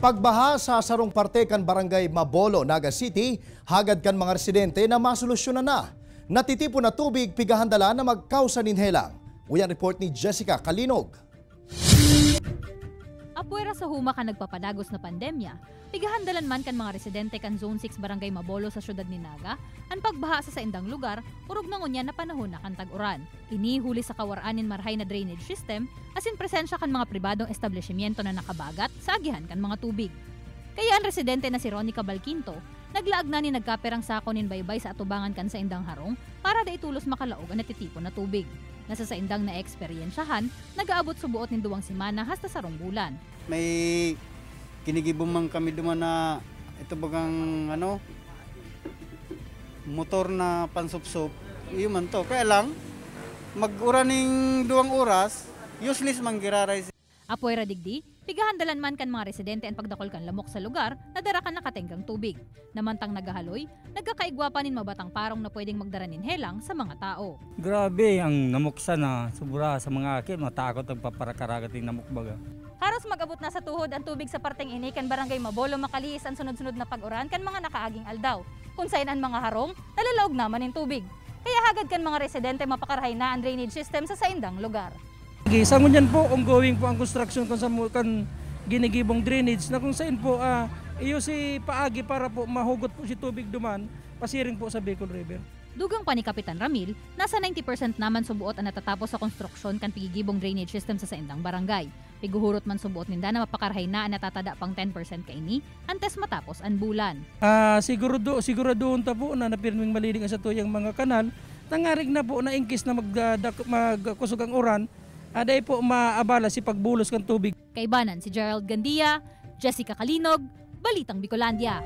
Pagbaha sa sarong parte kan barangay Mabolo, Naga City, hagad kan mga residente na masolusyonan na. Natitipo na tubig pigahandala na magkausa ninhelang. Uyan report ni Jessica Kalinog. Apuera sa huma ka nagpapadagos na pandemya, pigahandalan man kan mga residente kan Zone 6 Barangay Mabolo sa syudad ni Naga, ang pagbaha sa saindang lugar, urog na ngunya na panahon na kan tag-uran. Inihuli sa kawaranin marhay na drainage system, asin presensya kan mga pribadong establishmento na nakabagat sa agihan kan mga tubig. Kaya ang residente na si Ronnie Cabalquinto, naglaag na ni nagkaperang sako nin baybay sa atubangan kan sa indang harong para da itulos makalaog ang natitipon na tubig. Nasa sa indang na eksperyensyahan, nagaabot subuot nin duwang simana hasta sarong bulan. may kinigibong man kami duman na ito bagang ano motor na pansupsup yun man to kaya lang mag-ura ning duwang oras useless man giraray Apoy radigdi, pigahandalan man kan mga residente ang pagdakol kan lamok sa lugar na darakan nakatenggang tubig. Namantang nagahaloy, nagkakaigwa pa nin mabatang parong na pwedeng magdara nin helang sa mga tao. Grabe ang namuksa na sobra sa mga akin, matakot ang paparakaragat yung namukbaga. Haros magabot na sa tuhod ang tubig sa parteng ini kan barangay Mabolo Makalis ang sunod-sunod na pag-uran kan mga nakaaging aldaw. Kung sain ang mga harong, nalalaog naman in tubig. Kaya hagad kan mga residente mapakarahay na ang drainage system sa saindang lugar. Okay, sa ngunyan po, ongoing po ang construction kung sa kan ginigibong drainage na kung saan po ah, iyo si paagi para po mahugot po si tubig duman, pasiring po sa Bicol River. Dugang pa ni Kapitan Ramil, nasa 90% naman subuot ang natatapos sa konstruksyon kan pigigibong drainage system sa saindang barangay. Piguhurot man subuot ninda na mapakarahay na ang natatada pang 10% kaini antes matapos ang bulan. Ah, siguro do, siguro doon ta po na napirming maliling sa tuyang mga kanal, nangarig na po na inkis na magkusog ang uran, aday po maabala si pagbulos kan tubig Kaibanan si Gerald Gandia, Jessica Kalinog, Balitang Bicolandia.